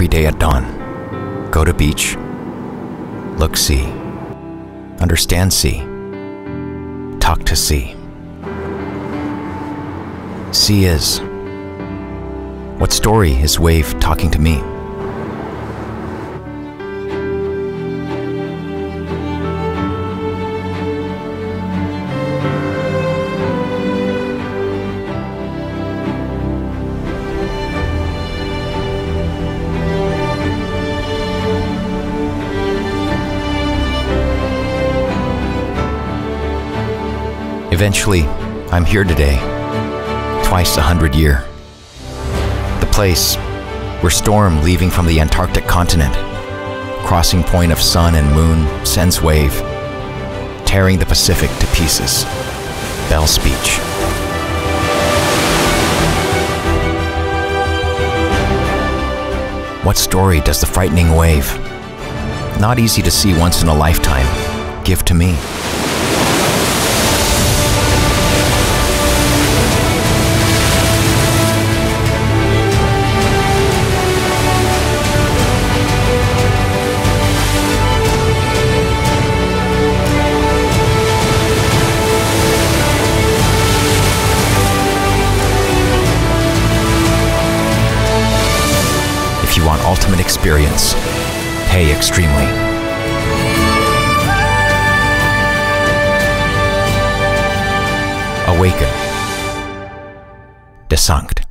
every day at dawn. Go to beach. Look sea. Understand sea. Talk to sea. Sea is. What story is wave talking to me? Eventually, I'm here today, twice a hundred year. The place where storm leaving from the Antarctic continent, crossing point of sun and moon sends wave, tearing the Pacific to pieces. Bells Beach. What story does the frightening wave, not easy to see once in a lifetime, give to me? You want ultimate experience, pay extremely. Awaken. Descente.